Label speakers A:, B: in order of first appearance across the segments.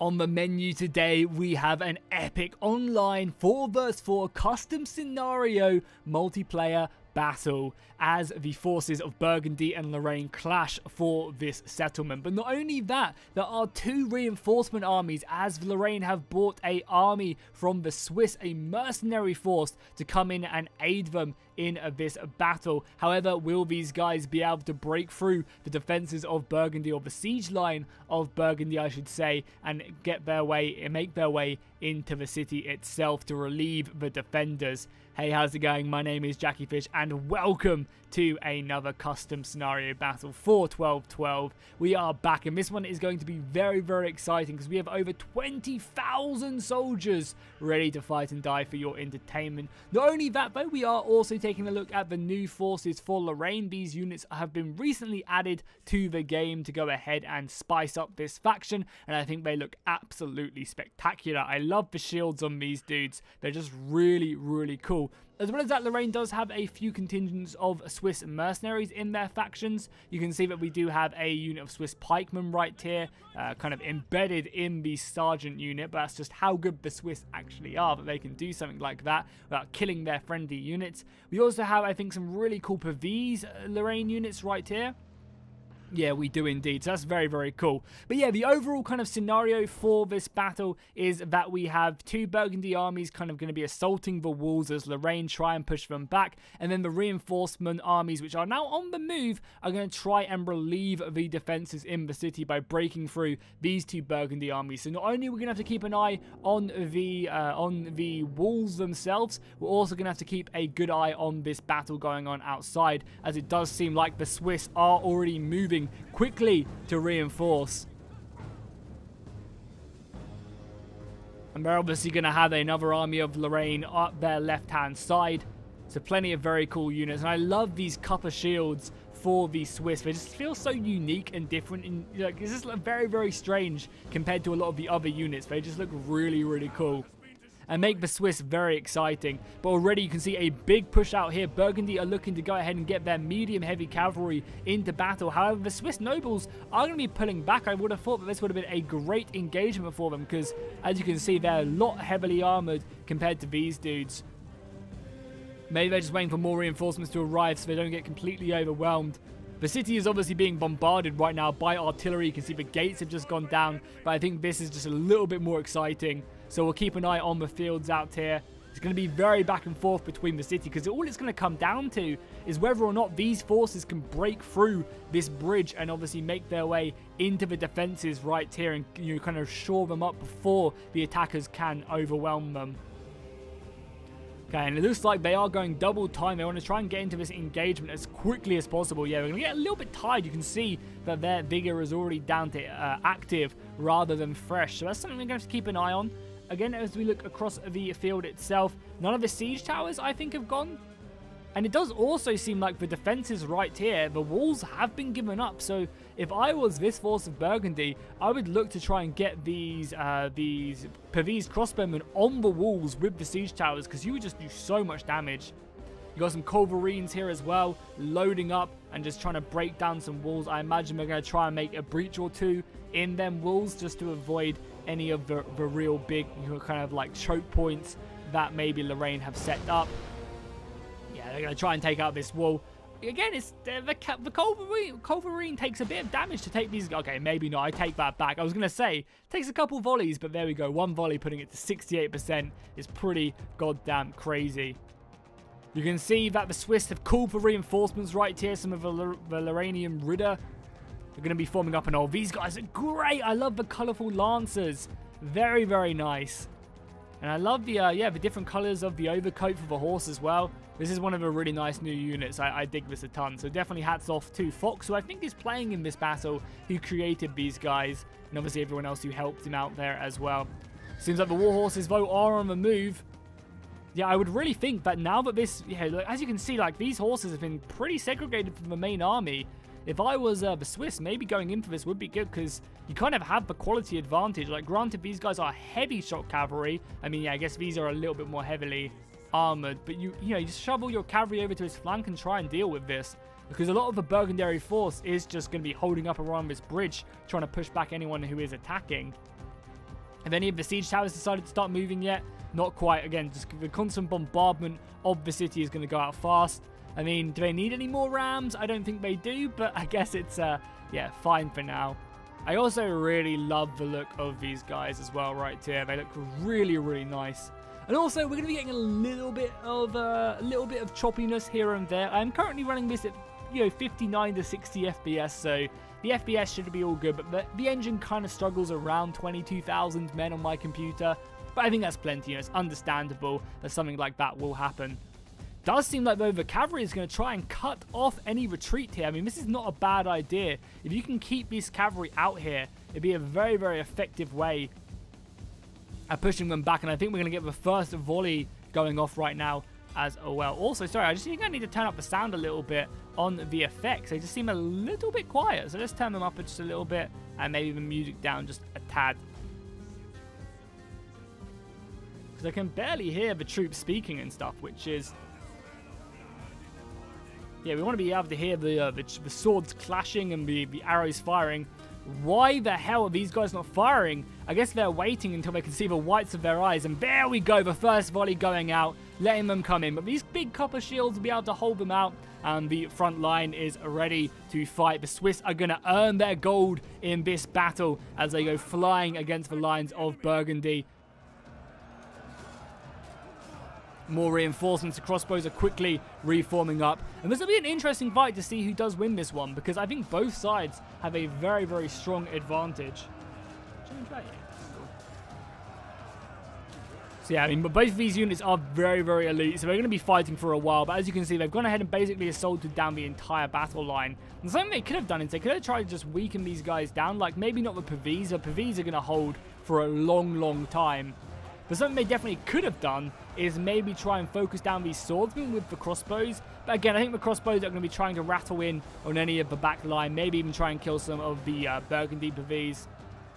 A: On the menu today, we have an epic online 4 vs 4 custom scenario multiplayer battle as the forces of Burgundy and Lorraine clash for this settlement. But not only that, there are two reinforcement armies as Lorraine have brought a army from the Swiss, a mercenary force, to come in and aid them in this battle. However, will these guys be able to break through the defenses of Burgundy, or the siege line of Burgundy, I should say, and get their way, and make their way into the city itself to relieve the defenders? Hey, how's it going? My name is Jackie Fish, and welcome to another custom scenario battle for 1212. We are back, and this one is going to be very, very exciting because we have over 20,000 soldiers ready to fight and die for your entertainment. Not only that, though, we are also taking a look at the new forces for Lorraine. These units have been recently added to the game to go ahead and spice up this faction, and I think they look absolutely spectacular. I love the shields on these dudes. They're just really, really cool. As well as that, Lorraine does have a few contingents of Swiss mercenaries in their factions. You can see that we do have a unit of Swiss pikemen right here, uh, kind of embedded in the sergeant unit, but that's just how good the Swiss actually are, that they can do something like that without killing their friendly units. We also have, I think, some really cool Pavese uh, Lorraine units right here. Yeah, we do indeed. So that's very, very cool. But yeah, the overall kind of scenario for this battle is that we have two Burgundy armies kind of going to be assaulting the walls as Lorraine try and push them back. And then the reinforcement armies, which are now on the move, are going to try and relieve the defenses in the city by breaking through these two Burgundy armies. So not only are we going to have to keep an eye on the, uh, on the walls themselves, we're also going to have to keep a good eye on this battle going on outside, as it does seem like the Swiss are already moving moving quickly to reinforce. And they're obviously going to have another army of Lorraine up their left-hand side. So plenty of very cool units. And I love these copper shields for the Swiss. They just feel so unique and different. And like, it's just very, very strange compared to a lot of the other units. They just look really, really cool and make the Swiss very exciting. But already you can see a big push out here. Burgundy are looking to go ahead and get their medium heavy cavalry into battle. However, the Swiss nobles are going to be pulling back. I would have thought that this would have been a great engagement for them because as you can see, they're a lot heavily armored compared to these dudes. Maybe they're just waiting for more reinforcements to arrive so they don't get completely overwhelmed. The city is obviously being bombarded right now by artillery. You can see the gates have just gone down, but I think this is just a little bit more exciting. So we'll keep an eye on the fields out here. It's going to be very back and forth between the city because all it's going to come down to is whether or not these forces can break through this bridge and obviously make their way into the defenses right here and you know, kind of shore them up before the attackers can overwhelm them. Okay, and it looks like they are going double time. They want to try and get into this engagement as quickly as possible. Yeah, we're going to get a little bit tired. You can see that their vigor is already down to uh, active rather than fresh. So that's something we're going to have to keep an eye on. Again, as we look across the field itself, none of the siege towers, I think, have gone. And it does also seem like the defenses right here, the walls have been given up. So if I was this force of Burgundy, I would look to try and get these uh, these Pavese crossbowmen on the walls with the siege towers because you would just do so much damage. You got some Culverines here as well, loading up and just trying to break down some walls. I imagine we're going to try and make a breach or two in them walls just to avoid any of the, the real big kind of like choke points that maybe Lorraine have set up. Yeah, they're going to try and take out this wall. Again, it's uh, the, the Culverine, Culverine takes a bit of damage to take these. Okay, maybe not. I take that back. I was going to say, takes a couple volleys, but there we go. One volley putting it to 68% is pretty goddamn crazy. You can see that the Swiss have called for reinforcements right here. Some of the, Lorrainian Ritter are going to be forming up and all. These guys are great. I love the colorful lancers. Very, very nice. And I love the, uh, yeah, the different colors of the overcoat for the horse as well. This is one of the really nice new units. I, I dig this a ton. So definitely hats off to Fox, who I think is playing in this battle, who created these guys. And obviously everyone else who helped him out there as well. Seems like the Warhorses, though, are on the move yeah, I would really think that now that this, yeah, as you can see, like, these horses have been pretty segregated from the main army. If I was uh, the Swiss, maybe going in for this would be good because you kind of have the quality advantage. Like, granted, these guys are heavy shot cavalry. I mean, yeah, I guess these are a little bit more heavily armored. But, you you know, you just shovel your cavalry over to his flank and try and deal with this. Because a lot of the Burgundary force is just going to be holding up around this bridge, trying to push back anyone who is attacking. Have any of the siege towers decided to start moving yet? Not quite. Again, just the constant bombardment of the city is going to go out fast. I mean, do they need any more rams? I don't think they do, but I guess it's, uh, yeah, fine for now. I also really love the look of these guys as well right here. They look really, really nice. And also, we're going to be getting a little bit of uh, a little bit of choppiness here and there. I'm currently running this at you know 59 to 60 FPS, so the FPS should be all good. But the, the engine kind of struggles around 22,000 men on my computer. But I think that's plenty. You know, it's understandable that something like that will happen. Does seem like though the cavalry is going to try and cut off any retreat here. I mean, this is not a bad idea. If you can keep this cavalry out here, it'd be a very, very effective way at pushing them back. And I think we're going to get the first volley going off right now as well. Also, sorry, I just think I need to turn up the sound a little bit on the effects. They just seem a little bit quiet. So let's turn them up just a little bit and maybe the music down just a tad. Because I can barely hear the troops speaking and stuff, which is yeah, we want to be able to hear the, uh, the, the, swords clashing and the, the arrows firing. Why the hell are these guys not firing? I guess they're waiting until they can see the whites of their eyes. And there we go, the first volley going out, letting them come in. But these big copper shields will be able to hold them out. And the front line is ready to fight. The Swiss are going to earn their gold in this battle as they go flying against the lines of Burgundy. More reinforcements. The crossbows are quickly reforming up. And this will be an interesting fight to see who does win this one because I think both sides have a very, very strong advantage. So yeah, I mean, but both of these units are very, very elite, so they're going to be fighting for a while. But as you can see, they've gone ahead and basically assaulted down the entire battle line. And something they could have done is they could have tried to just weaken these guys down. Like, maybe not the Pavese. The Pavese are going to hold for a long, long time. But something they definitely could have done is maybe try and focus down these swordsmen with the crossbows. But again, I think the crossbows are going to be trying to rattle in on any of the back line, maybe even try and kill some of the uh, Burgundy Pavese.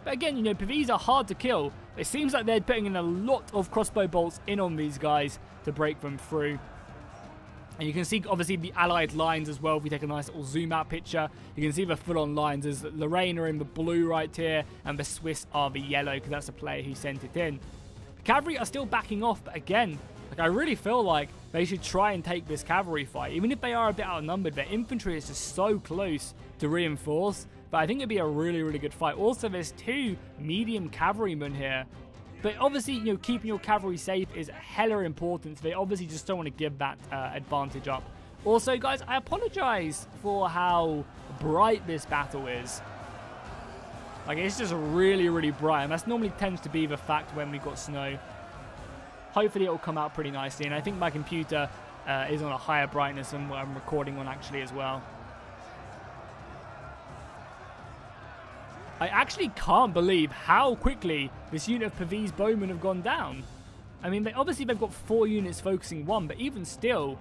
A: But again, you know, Pavese are hard to kill. It seems like they're putting in a lot of crossbow bolts in on these guys to break them through. And you can see, obviously, the allied lines as well. If we take a nice little zoom out picture, you can see the full-on lines. As Lorraine are in the blue right here, and the Swiss are the yellow, because that's the player who sent it in. Cavalry are still backing off, but again, like I really feel like they should try and take this cavalry fight. Even if they are a bit outnumbered, their infantry is just so close to reinforce. But I think it'd be a really, really good fight. Also, there's two medium cavalrymen here. But obviously, you know, keeping your cavalry safe is hella important. So they obviously just don't want to give that uh, advantage up. Also, guys, I apologize for how bright this battle is. Like, it's just really, really bright. And that's normally tends to be the fact when we've got snow. Hopefully, it'll come out pretty nicely. And I think my computer uh, is on a higher brightness than what I'm recording on actually as well. I actually can't believe how quickly this unit of Pavese Bowmen have gone down. I mean, they, obviously they've got four units focusing one, but even still,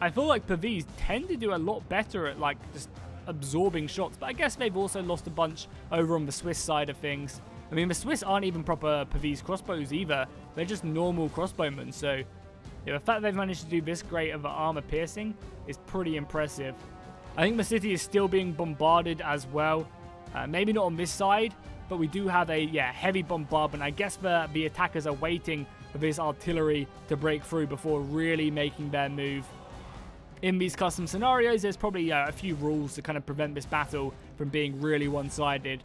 A: I feel like Pavese tend to do a lot better at like just absorbing shots, but I guess they've also lost a bunch over on the Swiss side of things. I mean, the Swiss aren't even proper Pavese crossbows either. They're just normal crossbowmen, so yeah, the fact they've managed to do this great of an armor piercing is pretty impressive. I think the city is still being bombarded as well. Uh, maybe not on this side, but we do have a yeah heavy bombardment. I guess the, the attackers are waiting for this artillery to break through before really making their move in these custom scenarios, there's probably uh, a few rules to kind of prevent this battle from being really one-sided.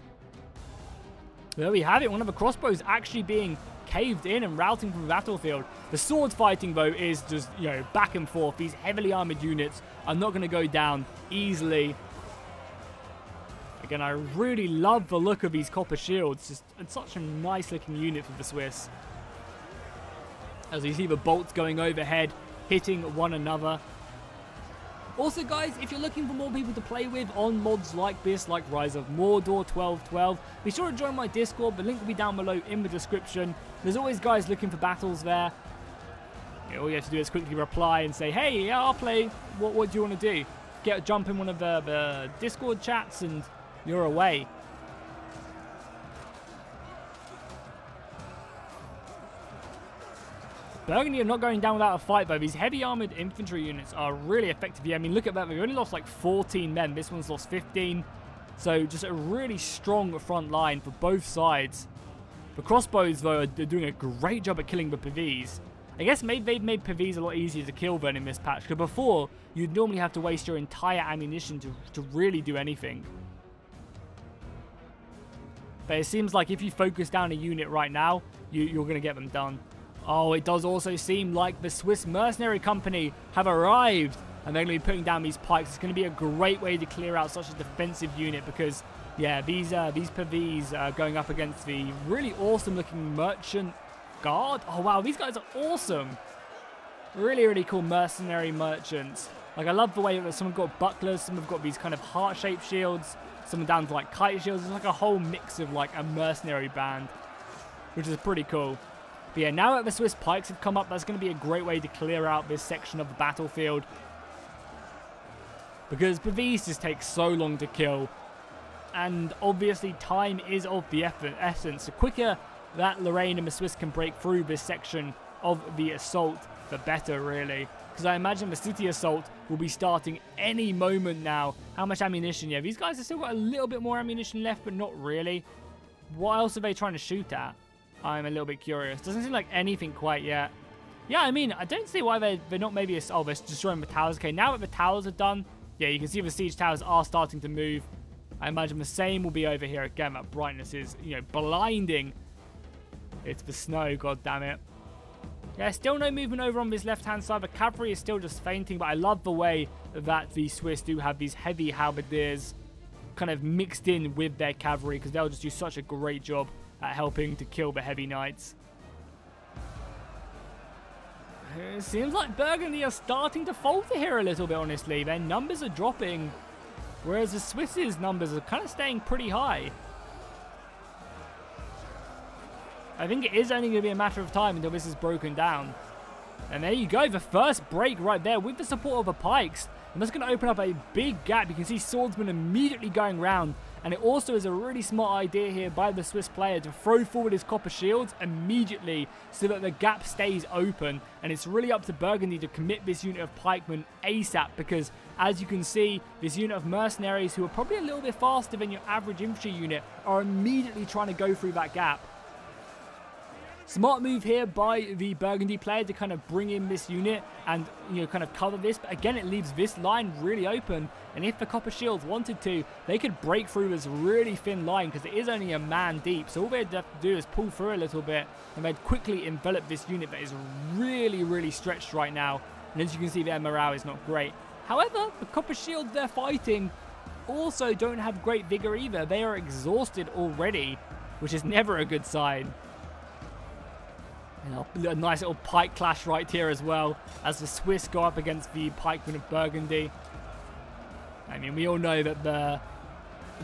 A: There we have it, one of the crossbows actually being caved in and routing from the battlefield. The sword fighting, though, is just, you know, back and forth. These heavily armored units are not going to go down easily. Again, I really love the look of these copper shields. Just, it's such a nice-looking unit for the Swiss. As you see the bolts going overhead, hitting one another. Also, guys, if you're looking for more people to play with on mods like this, like Rise of Mordor 1212, be sure to join my Discord. The link will be down below in the description. There's always guys looking for battles there. all you have to do is quickly reply and say, hey, yeah, I'll play. What, what do you want to do? Get a Jump in one of the, the Discord chats and you're away. Burgundy are not going down without a fight, though. These heavy armored infantry units are really effective here. I mean, look at that. They've only lost like 14 men. This one's lost 15. So just a really strong front line for both sides. The crossbows, though, are doing a great job at killing the PVs. I guess maybe they've made PVs a lot easier to kill than in this patch, because before, you'd normally have to waste your entire ammunition to, to really do anything. But it seems like if you focus down a unit right now, you, you're going to get them done. Oh, it does also seem like the Swiss Mercenary Company have arrived. And they're going to be putting down these pikes. It's going to be a great way to clear out such a defensive unit because, yeah, these uh, these PVs are going up against the really awesome looking merchant guard. Oh, wow, these guys are awesome. Really, really cool mercenary merchants. Like, I love the way that some have got bucklers, some have got these kind of heart-shaped shields, some down to, like, kite shields. It's like a whole mix of, like, a mercenary band, which is pretty cool. But yeah, now that the Swiss pikes have come up, that's going to be a great way to clear out this section of the battlefield. Because PVs just take so long to kill. And obviously time is of the essence. The quicker that Lorraine and the Swiss can break through this section of the assault, the better really. Because I imagine the city assault will be starting any moment now. How much ammunition? Yeah, these guys have still got a little bit more ammunition left, but not really. What else are they trying to shoot at? I'm a little bit curious. Doesn't seem like anything quite yet. Yeah, I mean, I don't see why they, they're not maybe... Oh, they're destroying the towers. Okay, now that the towers are done, yeah, you can see the siege towers are starting to move. I imagine the same will be over here again. That brightness is, you know, blinding. It's the snow, god damn it. Yeah, still no movement over on this left-hand side. The cavalry is still just feinting, but I love the way that the Swiss do have these heavy halberdiers kind of mixed in with their cavalry because they'll just do such a great job at helping to kill the heavy knights. It seems like Burgundy are starting to falter here a little bit, honestly. Their numbers are dropping, whereas the Swiss's numbers are kind of staying pretty high. I think it is only going to be a matter of time until this is broken down. And there you go, the first break right there with the support of the pikes. And that's going to open up a big gap. You can see Swordsman immediately going round and it also is a really smart idea here by the Swiss player to throw forward his copper shields immediately so that the gap stays open. And it's really up to Burgundy to commit this unit of pikemen ASAP because as you can see, this unit of mercenaries who are probably a little bit faster than your average infantry unit are immediately trying to go through that gap. Smart move here by the Burgundy player to kind of bring in this unit and, you know, kind of cover this. But again, it leaves this line really open. And if the Copper Shields wanted to, they could break through this really thin line because it is only a man deep. So all they'd have to do is pull through a little bit and they'd quickly envelop this unit that is really, really stretched right now. And as you can see, their morale is not great. However, the Copper Shields they're fighting also don't have great vigor either. They are exhausted already, which is never a good sign. Know, a nice little pike clash right here as well as the Swiss go up against the pikemen of Burgundy. I mean, we all know that the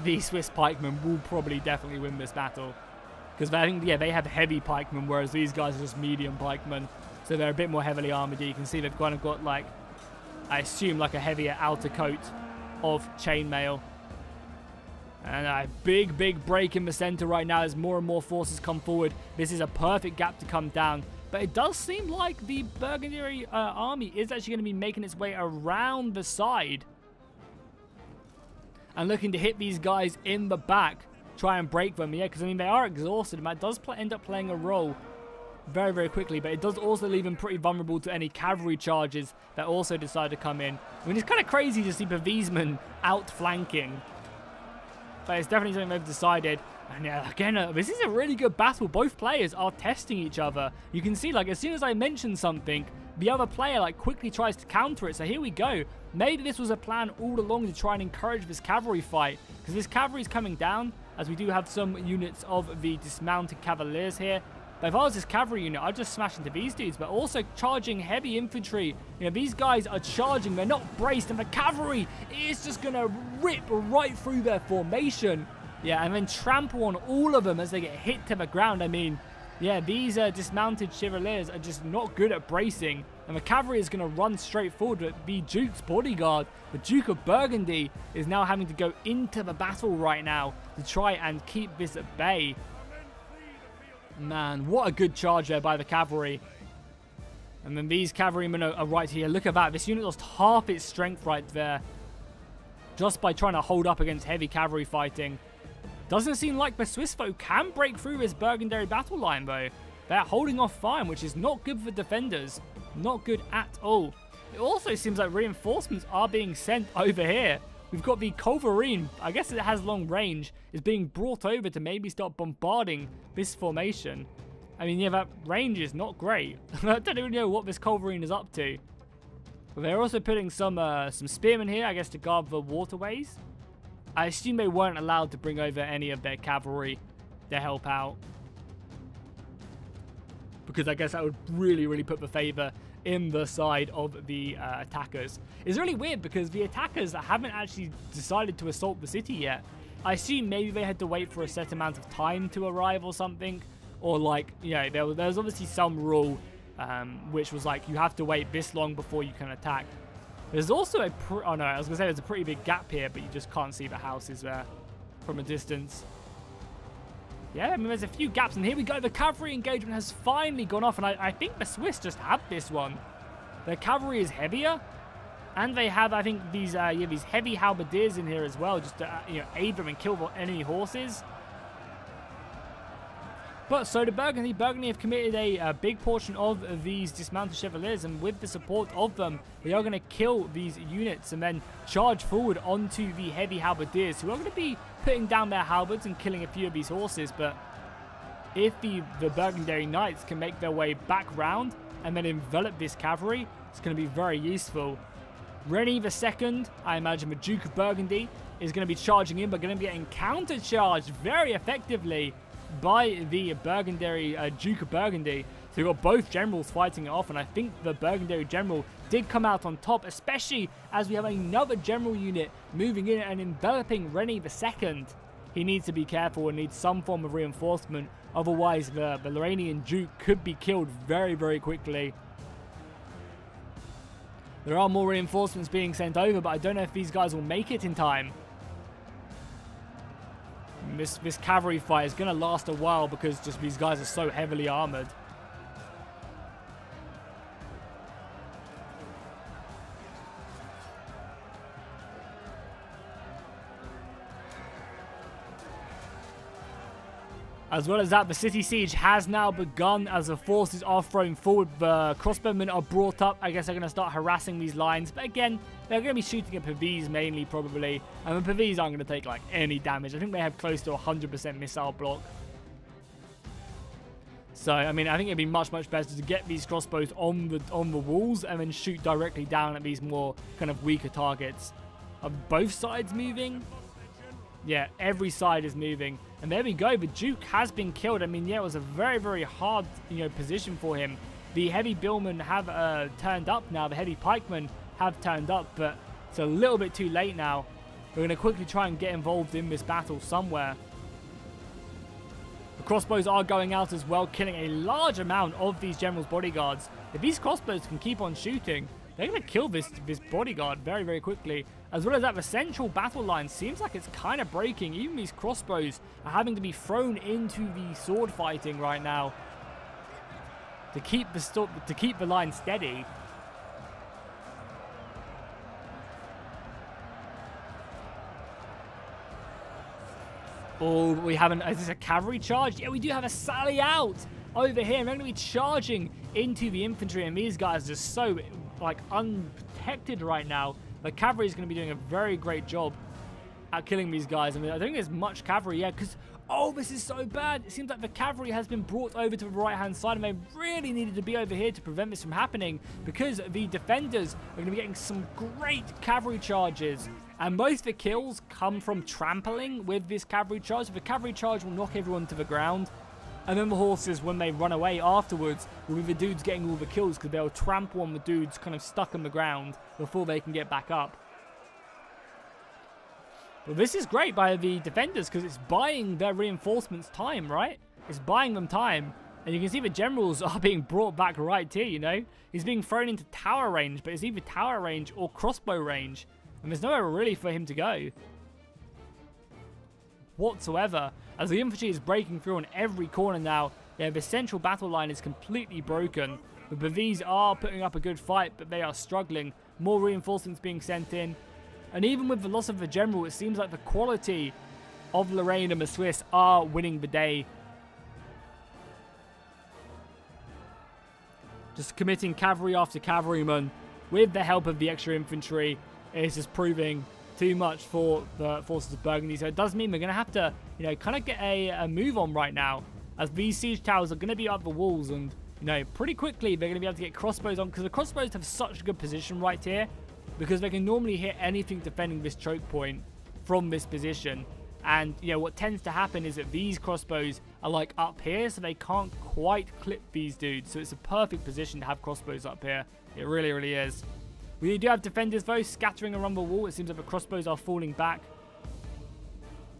A: the Swiss pikemen will probably definitely win this battle. Because I think, yeah, they have heavy pikemen, whereas these guys are just medium pikemen. So they're a bit more heavily armored. You can see they've kind of got, like, I assume, like a heavier outer coat of chainmail. And a big, big break in the center right now as more and more forces come forward. This is a perfect gap to come down. But it does seem like the Burgundy uh, army is actually going to be making its way around the side. And looking to hit these guys in the back. Try and break them. Yeah, because, I mean, they are exhausted. And that does end up playing a role very, very quickly. But it does also leave them pretty vulnerable to any cavalry charges that also decide to come in. I mean, it's kind of crazy to see Pavisman outflanking but it's definitely something they've decided. And yeah, again, uh, this is a really good battle. Both players are testing each other. You can see, like, as soon as I mention something, the other player, like, quickly tries to counter it. So here we go. Maybe this was a plan all along to try and encourage this cavalry fight. Because this cavalry is coming down, as we do have some units of the dismounted cavaliers here. But if I was this cavalry unit, I'd just smash into these dudes. But also charging heavy infantry. You know, these guys are charging. They're not braced. And the cavalry is just going to rip right through their formation. Yeah, and then trample on all of them as they get hit to the ground. I mean, yeah, these uh, dismounted chevaliers are just not good at bracing. And the cavalry is going to run straight forward. But the Duke's bodyguard, the Duke of Burgundy, is now having to go into the battle right now to try and keep this at bay. Man, what a good charge there by the cavalry. And then these cavalrymen are, are right here. Look at that. This unit lost half its strength right there. Just by trying to hold up against heavy cavalry fighting. Doesn't seem like the Swiss foe can break through this Burgundy battle line though. They're holding off fine, which is not good for defenders. Not good at all. It also seems like reinforcements are being sent over here. We've got the Culverin, I guess it has long range, is being brought over to maybe start bombarding this formation. I mean, yeah, that range is not great. I don't even know what this Culverin is up to. But they're also putting some uh, some spearmen here, I guess, to guard the waterways. I assume they weren't allowed to bring over any of their cavalry to help out. Because I guess that would really, really put the favor in the side of the uh, attackers. It's really weird because the attackers haven't actually decided to assault the city yet. I assume maybe they had to wait for a set amount of time to arrive or something. Or like, you know, there, was obviously some rule um, which was like you have to wait this long before you can attack. There's also a, oh no, I was to say there's a pretty big gap here, but you just can't see the houses there from a distance. Yeah, I mean, there's a few gaps, and here we go. The cavalry engagement has finally gone off, and I, I think the Swiss just have this one. Their cavalry is heavier, and they have, I think, these uh, yeah, these heavy halberdiers in here as well, just to uh, you know aid them and kill the enemy horses. But so to Burgundy, Burgundy have committed a, a, big portion of these dismounted chevaliers, and with the support of them, they are going to kill these units and then charge forward onto the heavy halberdiers, who are going to be putting down their halberds and killing a few of these horses. But if the, the Burgundy Knights can make their way back round and then envelop this cavalry, it's going to be very useful. René II, I imagine the Duke of Burgundy, is going to be charging in, but going to be getting counter-charged very effectively by the Burgundy, uh, Duke of Burgundy. So you've got both generals fighting it off, and I think the Burgundy general did come out on top, especially as we have another general unit moving in and enveloping René II. He needs to be careful and needs some form of reinforcement, otherwise the, the Lorrainian Duke could be killed very, very quickly. There are more reinforcements being sent over, but I don't know if these guys will make it in time. This, this cavalry fight is going to last a while because just these guys are so heavily armored. As well as that, the city siege has now begun as the forces are thrown forward. The crossbowmen are brought up. I guess they're going to start harassing these lines. But again, they're going to be shooting at Pavese mainly, probably. And the Pavese aren't going to take like any damage. I think they have close to 100% missile block. So, I mean, I think it'd be much, much better to get these crossbows on the on the walls and then shoot directly down at these more kind of weaker targets. Are both sides moving? Yeah, every side is moving. And there we go. The Duke has been killed. I mean, yeah, it was a very, very hard, you know, position for him. The heavy billmen have uh, turned up now. The heavy pikemen have turned up, but it's a little bit too late now. We're going to quickly try and get involved in this battle somewhere. The crossbows are going out as well, killing a large amount of these generals' bodyguards. If these crossbows can keep on shooting, they're going to kill this, this bodyguard very, very quickly. As well as that, the central battle line seems like it's kind of breaking. Even these crossbows are having to be thrown into the sword fighting right now to keep the to keep the line steady. Oh, we haven't. Is this a cavalry charge? Yeah, we do have a sally out over here. And we're going to be charging into the infantry, and these guys are just so like unprotected right now. The cavalry is going to be doing a very great job at killing these guys. I mean, I don't think there's much cavalry yet because, oh, this is so bad. It seems like the cavalry has been brought over to the right-hand side and they really needed to be over here to prevent this from happening because the defenders are going to be getting some great cavalry charges. And most of the kills come from trampling with this cavalry charge. The cavalry charge will knock everyone to the ground. And then the horses, when they run away afterwards, will be the dudes getting all the kills because they'll trample on the dudes kind of stuck on the ground before they can get back up. Well, this is great by the defenders because it's buying their reinforcements time, right? It's buying them time. And you can see the generals are being brought back right here, you know? He's being thrown into tower range, but it's either tower range or crossbow range. And there's nowhere really for him to go. Whatsoever. As the infantry is breaking through on every corner now, yeah, the central battle line is completely broken. The Pavese are putting up a good fight, but they are struggling. More reinforcements being sent in. And even with the loss of the general, it seems like the quality of Lorraine and the Swiss are winning the day. Just committing cavalry after cavalryman with the help of the extra infantry is just proving too much for the forces of Burgundy. So it does mean we're going to have to, you know, kind of get a, a move on right now. As these siege towers are going to be up the walls and, you know, pretty quickly they're going to be able to get crossbows on. Because the crossbows have such a good position right here. Because they can normally hit anything defending this choke point from this position. And, you know, what tends to happen is that these crossbows are, like, up here, so they can't quite clip these dudes. So it's a perfect position to have crossbows up here. It really, really is. We do have defenders, though, scattering around the wall. It seems like the crossbows are falling back.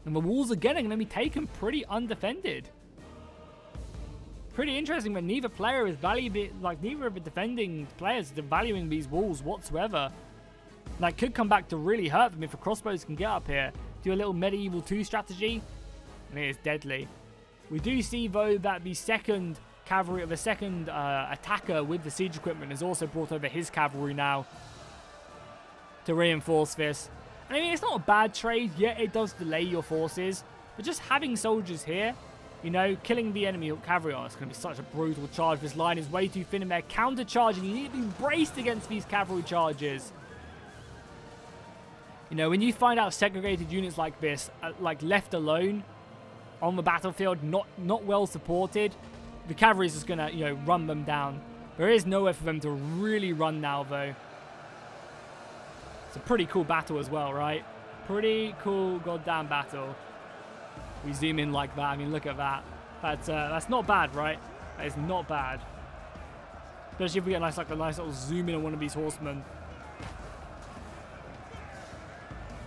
A: And the walls again are going to be taken pretty undefended. Pretty interesting but neither player is valuing, like, neither of the defending players are valuing these walls whatsoever. That could come back to really hurt them if the crossbows can get up here. Do a little medieval 2 strategy, and it is deadly. We do see, though, that the second cavalry, of the second uh, attacker with the siege equipment has also brought over his cavalry now to reinforce this. And I mean, it's not a bad trade, yet it does delay your forces, but just having soldiers here, you know, killing the enemy cavalry, oh, it's going to be such a brutal charge. This line is way too thin and they're counter-charging. You need to be braced against these cavalry charges. You know, when you find out segregated units like this, uh, like left alone on the battlefield, not not well supported, the cavalry is just going to, you know, run them down. There is nowhere for them to really run now, though. It's a pretty cool battle as well, right? Pretty cool goddamn battle. We zoom in like that. I mean, look at that. That's, uh, that's not bad, right? That is not bad. Especially if we get a nice, like a nice little zoom in on one of these horsemen.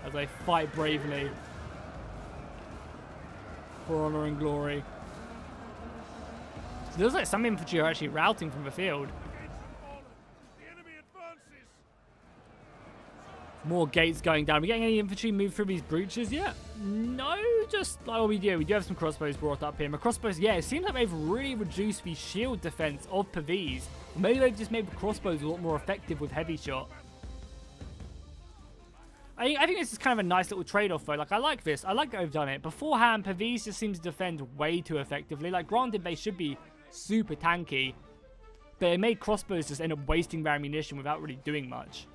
A: As they fight bravely. For honor and glory. It looks like some infantry are actually routing from the field. More gates going down. Are we getting any infantry move through these breaches yet? No, just like what we do. We do have some crossbows brought up here. My crossbows, yeah, it seems like they've really reduced the shield defense of Pavese. Maybe they've just made the crossbows a lot more effective with heavy shot. I, I think this is kind of a nice little trade-off though. Like, I like this. I like that they've done it. Beforehand, Pavese just seems to defend way too effectively. Like, granted, they should be super tanky, but it made crossbows just end up wasting their ammunition without really doing much.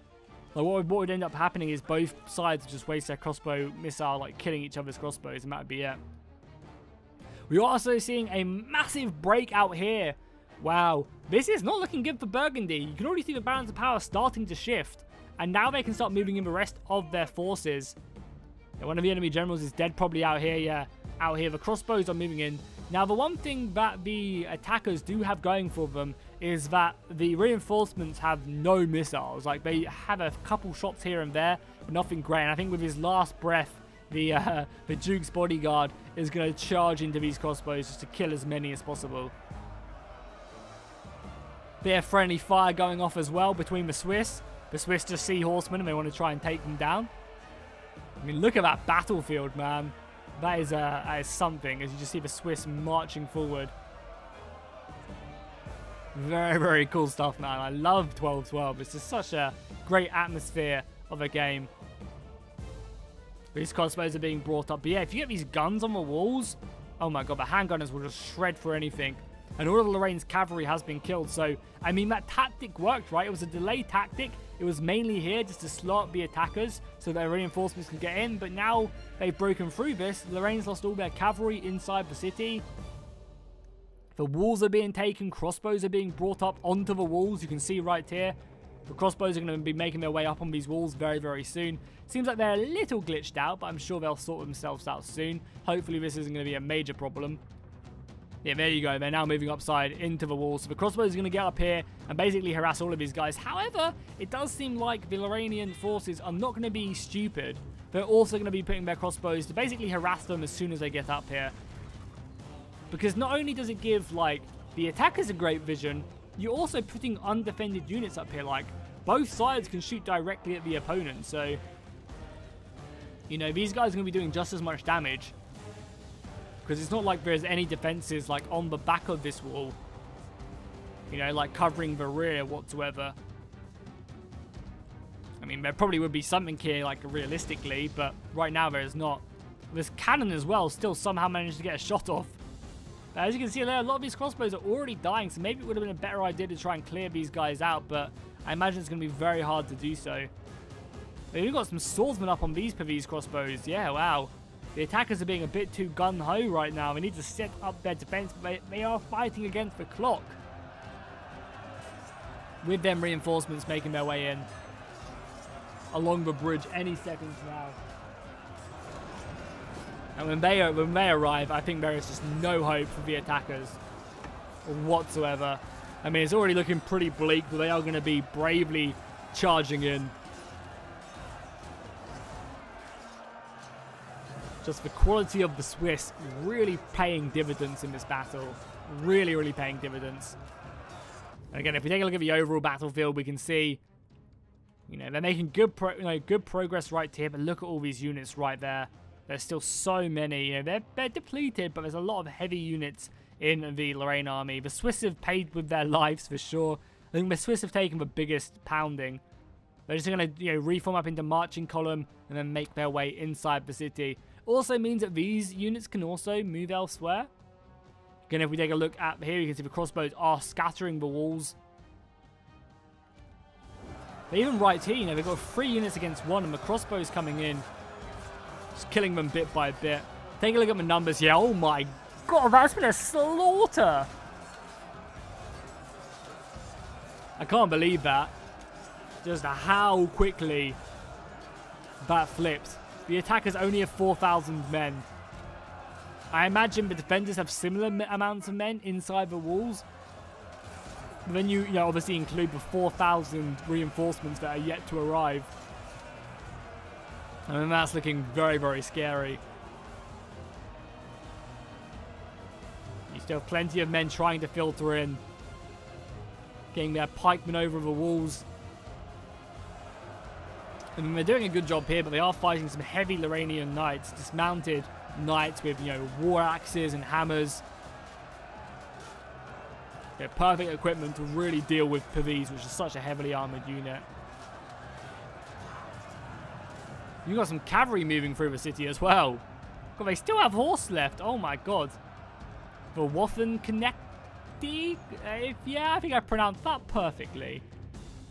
A: Like what would, would end up happening is both sides just waste their crossbow missile, like killing each other's crossbows, and that would be it. We're also seeing a massive breakout here. Wow, this is not looking good for Burgundy. You can already see the balance of power starting to shift, and now they can start moving in the rest of their forces. Yeah, one of the enemy generals is dead, probably out here. Yeah, out here. The crossbows are moving in. Now, the one thing that the attackers do have going for them is that the reinforcements have no missiles. Like, they have a couple shots here and there, but nothing great. And I think with his last breath, the, uh, the Duke's bodyguard is going to charge into these crossbows just to kill as many as possible. Bit of friendly fire going off as well between the Swiss. The Swiss just see horsemen and they want to try and take them down. I mean, look at that battlefield, man. That is, uh, that is something, as you just see the Swiss marching forward. Very, very cool stuff, man. I love 12-12. It's just such a great atmosphere of a game. These crossbows are being brought up. But yeah, if you get these guns on the walls, oh my god, the handgunners will just shred for anything. And all of Lorraine's cavalry has been killed. So, I mean, that tactic worked, right? It was a delay tactic. It was mainly here just to slow up the attackers so their reinforcements could get in. But now they've broken through this. Lorraine's lost all their cavalry inside the city. The walls are being taken. Crossbows are being brought up onto the walls. You can see right here. The crossbows are going to be making their way up on these walls very, very soon. Seems like they're a little glitched out, but I'm sure they'll sort themselves out soon. Hopefully this isn't going to be a major problem. Yeah, there you go. They're now moving upside into the wall. So the crossbows is going to get up here and basically harass all of these guys. However, it does seem like the Lorrainian forces are not going to be stupid. They're also going to be putting their crossbows to basically harass them as soon as they get up here. Because not only does it give, like, the attackers a great vision, you're also putting undefended units up here. Like, both sides can shoot directly at the opponent. So, you know, these guys are going to be doing just as much damage. Because it's not like there's any defenses like on the back of this wall. You know, like covering the rear whatsoever. I mean, there probably would be something here, like, realistically, but right now there is not. This cannon as well still somehow managed to get a shot off. As you can see there, a lot of these crossbows are already dying, so maybe it would have been a better idea to try and clear these guys out, but I imagine it's going to be very hard to do so. We've got some swordsmen up on these Pavese crossbows. Yeah, wow. The attackers are being a bit too gun-ho right now. They need to set up their defense, but they, are fighting against the clock. With them reinforcements making their way in. Along the bridge any seconds now. And when they, when they arrive, I think there is just no hope for the attackers whatsoever. I mean, it's already looking pretty bleak, but they are going to be bravely charging in. Just the quality of the Swiss really paying dividends in this battle. Really, really paying dividends. And again, if we take a look at the overall battlefield, we can see, you know, they're making good, pro you know, good progress right here. But look at all these units right there. There's still so many. You know, they're, they're depleted, but there's a lot of heavy units in the Lorraine army. The Swiss have paid with their lives for sure. I think the Swiss have taken the biggest pounding. They're just going to, you know, reform up into marching column and then make their way inside the city. Also means that these units can also move elsewhere. Again, if we take a look at here, you can see the crossbows are scattering the walls. But even right here, you know, they've got three units against one, and the crossbows coming in just killing them bit by bit. Take a look at the numbers here. Oh my god, that's been a slaughter. I can't believe that. Just how quickly that flipped. The attackers only have 4,000 men. I imagine the defenders have similar amounts of men inside the walls. But then you, you know, obviously include the 4,000 reinforcements that are yet to arrive. I mean, that's looking very, very scary. You still have plenty of men trying to filter in. Getting their pikemen over the walls. I mean, they're doing a good job here, but they are fighting some heavy Lorrainian knights, dismounted knights with, you know, war axes and hammers. Yeah, perfect equipment to really deal with Pavese, which is such a heavily armored unit. You got some cavalry moving through the city as well. God, they still have horse left. Oh my god. The Waffen Connecti? Uh, yeah, I think I pronounced that perfectly.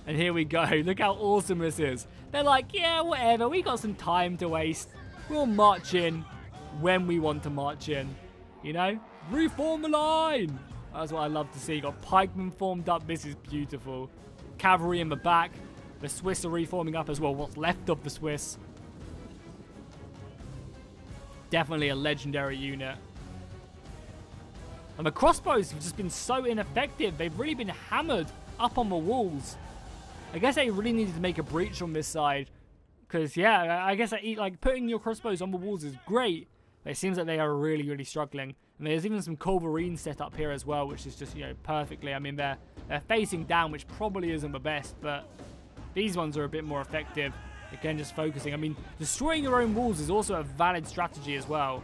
A: And here we go. Look how awesome this is. They're like, yeah, whatever. We got some time to waste. We'll march in when we want to march in. You know? Reform the line! That's what I love to see. Got pikemen formed up. This is beautiful. Cavalry in the back. The Swiss are reforming up as well. What's left of the Swiss definitely a legendary unit. And the crossbows have just been so ineffective. They've really been hammered up on the walls. I guess they really needed to make a breach on this side. Because, yeah, I guess I, like putting your crossbows on the walls is great. But it seems like they are really, really struggling. And there's even some culverines set up here as well, which is just, you know, perfectly. I mean, they're, they're facing down, which probably isn't the best. But these ones are a bit more effective. Again, just focusing. I mean, destroying your own walls is also a valid strategy as well.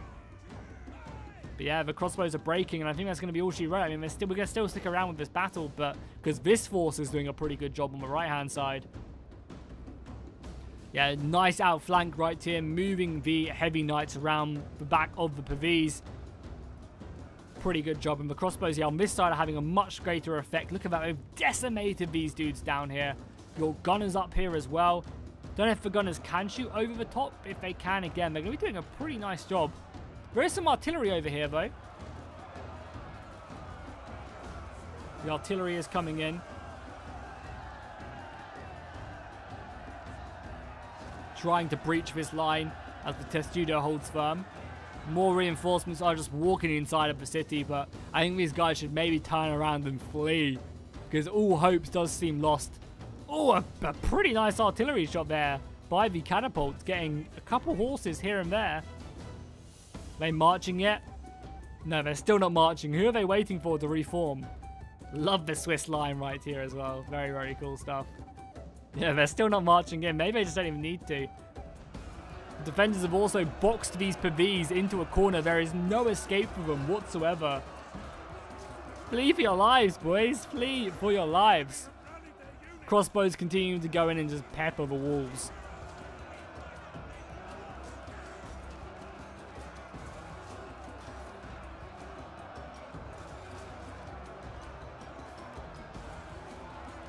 A: But yeah, the crossbows are breaking, and I think that's going to be all she wrote. I mean, still, we're going to still stick around with this battle, but because this force is doing a pretty good job on the right-hand side. Yeah, nice outflank right here, moving the heavy knights around the back of the Pavese. Pretty good job. And the crossbows here on this side are having a much greater effect. Look at that. They've decimated these dudes down here. Your gunners up here as well. Don't know if the gunners can shoot over the top. If they can, again, they're going to be doing a pretty nice job. There is some artillery over here, though. The artillery is coming in. Trying to breach this line as the Testudo holds firm. More reinforcements are just walking inside of the city, but I think these guys should maybe turn around and flee. Because all hopes does seem lost Oh, a, a, pretty nice artillery shot there by the catapults, getting a couple horses here and there. They marching yet? No, they're still not marching. Who are they waiting for to reform? Love the Swiss line right here as well. Very, very cool stuff. Yeah, they're still not marching in. Maybe they just don't even need to. The defenders have also boxed these Pavese into a corner. There is no escape for them whatsoever. Flee for your lives, boys. Flee for your lives. Crossbows continuing to go in and just pepper the walls.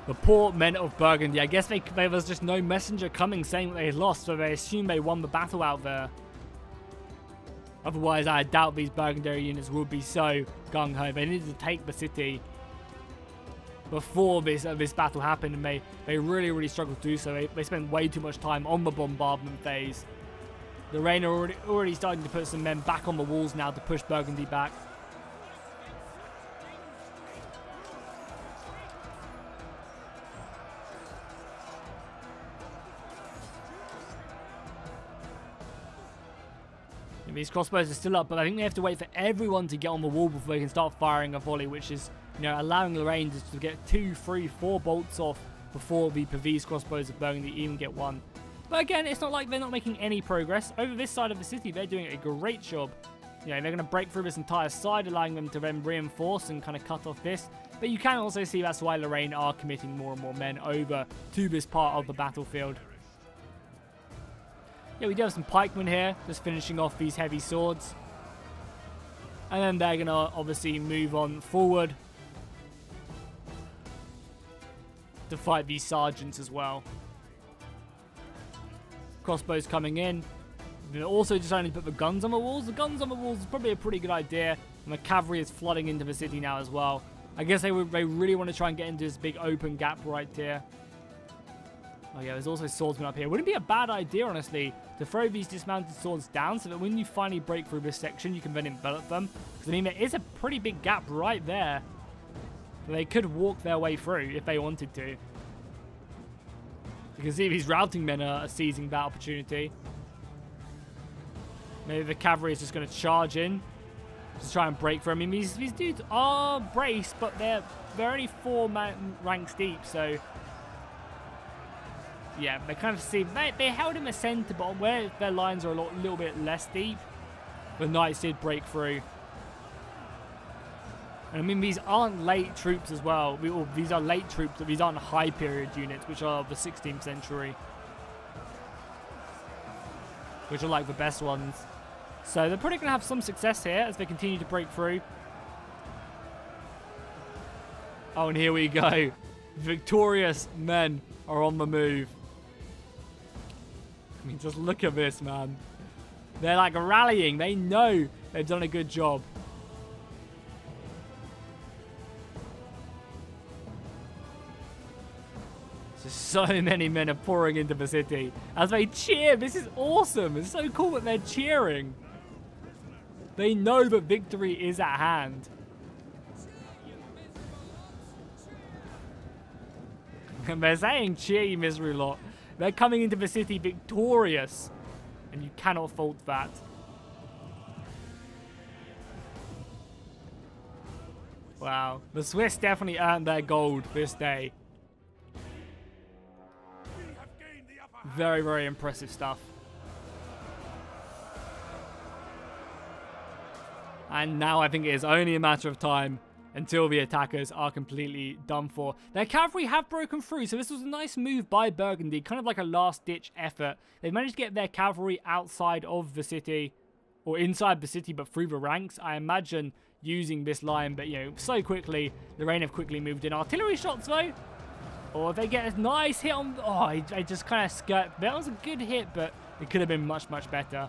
A: The poor men of Burgundy. I guess they, there was just no messenger coming saying that they lost, so they assumed they won the battle out there. Otherwise, I doubt these Burgundy units would be so gung-ho. They needed to take the city before this uh, this battle happened, and they, they really, really struggled to do so. They, they spent way too much time on the bombardment phase. Lorraine are already, already starting to put some men back on the walls now to push Burgundy back. These crossbows are still up, but I think they have to wait for everyone to get on the wall before they can start firing a volley, which is, you know, allowing Lorraine to get two, three, four bolts off before the Pavese crossbows of Burgundy even get one. But again, it's not like they're not making any progress. Over this side of the city, they're doing a great job. You know, they're going to break through this entire side, allowing them to then reinforce and kind of cut off this. But you can also see that's why Lorraine are committing more and more men over to this part of the battlefield. Yeah, we do have some pikemen here, just finishing off these heavy swords. And then they're going to obviously move on forward to fight these sergeants as well. Crossbows coming in. They're also deciding to put the guns on the walls. The guns on the walls is probably a pretty good idea. And the cavalry is flooding into the city now as well. I guess they, they really want to try and get into this big open gap right here. Oh yeah, there's also swordsmen up here. Wouldn't be a bad idea, honestly, to throw these dismounted swords down so that when you finally break through this section, you can then envelop them. Because, I mean, there is a pretty big gap right there. They could walk their way through if they wanted to. You can see these routing men are seizing that opportunity. Maybe the cavalry is just going to charge in. Just try and break through. I mean, these, these dudes are braced, but they're, they're only four ranks deep, so yeah, they kind of seem they, they held him a centre, but where their lines are a lot, little bit less deep, the Knights did break through. And I mean, these aren't late troops as well. We, well, these are late troops, but these aren't high period units, which are the 16th century. Which are like the best ones. So they're probably going to have some success here as they continue to break through. Oh, and here we go. Victorious men are on the move. I mean, just look at this, man. They're like rallying. They know they've done a good job. Just so many men are pouring into the city as they cheer. This is awesome. It's so cool that they're cheering. They know that victory is at hand. And they're saying cheer you misery lot. They're coming into the city victorious. And you cannot fault that. Wow. The Swiss definitely earned their gold this day. Very, very impressive stuff. And now I think it is only a matter of time until the attackers are completely done for. Their cavalry have broken through, so this was a nice move by Burgundy, kind of like a last-ditch effort. They managed to get their cavalry outside of the city, or inside the city, but through the ranks. I imagine using this line, but, you know, so quickly, Lorraine have quickly moved in. Artillery shots, though, or if they get a nice hit on... Oh, I, I just kind of skirt. That was a good hit, but it could have been much, much better.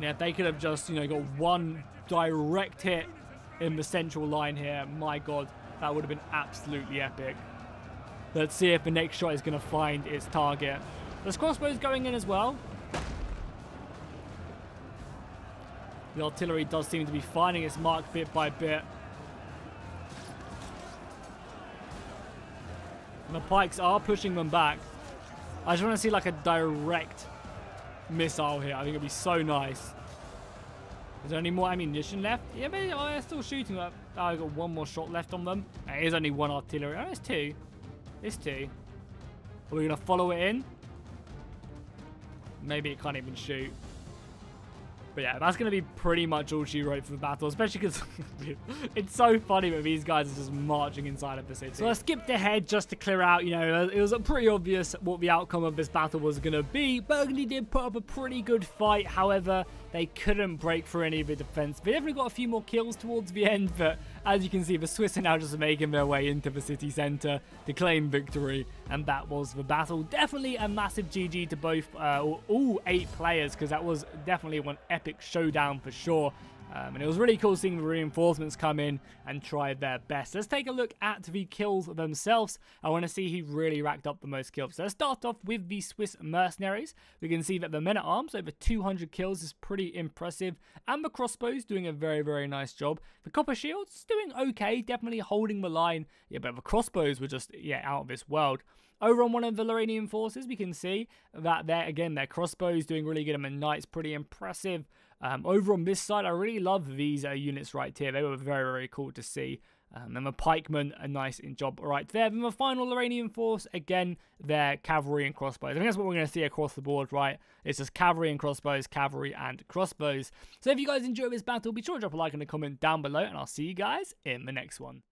A: Now, if they could have just, you know, got one direct hit in the central line here. My god, that would have been absolutely epic. Let's see if the next shot is going to find its target. There's crossbows going in as well. The artillery does seem to be finding its mark bit by bit. And the pikes are pushing them back. I just want to see like a direct missile here. I think it'd be so nice. Is there any more ammunition left? Yeah, but oh, they're still shooting. Oh, I've got one more shot left on them. Is only one artillery. Oh, it's two. It's two. Are we going to follow it in? Maybe it can't even shoot. But yeah, that's going to be pretty much all she wrote for the battle, especially because it's so funny that these guys are just marching inside of the city. So I skipped ahead just to clear out, you know, it was pretty obvious what the outcome of this battle was going to be. Burgundy did put up a pretty good fight, however, they couldn't break through any of the defense. They definitely got a few more kills towards the end, but as you can see, the Swiss are now just making their way into the city centre to claim victory, and that was the battle. Definitely a massive GG to both, uh, all eight players, because that was definitely one epic showdown for sure. Um, and it was really cool seeing the reinforcements come in and try their best. Let's take a look at the kills themselves. I want to see who really racked up the most kills. So let's start off with the Swiss mercenaries. We can see that the men at arms, over 200 kills, is pretty impressive. And the crossbows doing a very, very nice job. The copper shields doing okay, definitely holding the line. Yeah, but the crossbows were just, yeah, out of this world. Over on one of the Loranian forces, we can see that there again, their crossbows doing really good, and the knights pretty impressive. Um, over on this side, I really love these uh, units right here. They were very, very cool to see. Um, and the pikemen, a nice job right there. Then the final Loranian force, again, their cavalry and crossbows. I think that's what we're going to see across the board, right? It's just cavalry and crossbows, cavalry and crossbows. So if you guys enjoy this battle, be sure to drop a like and a comment down below, and I'll see you guys in the next one.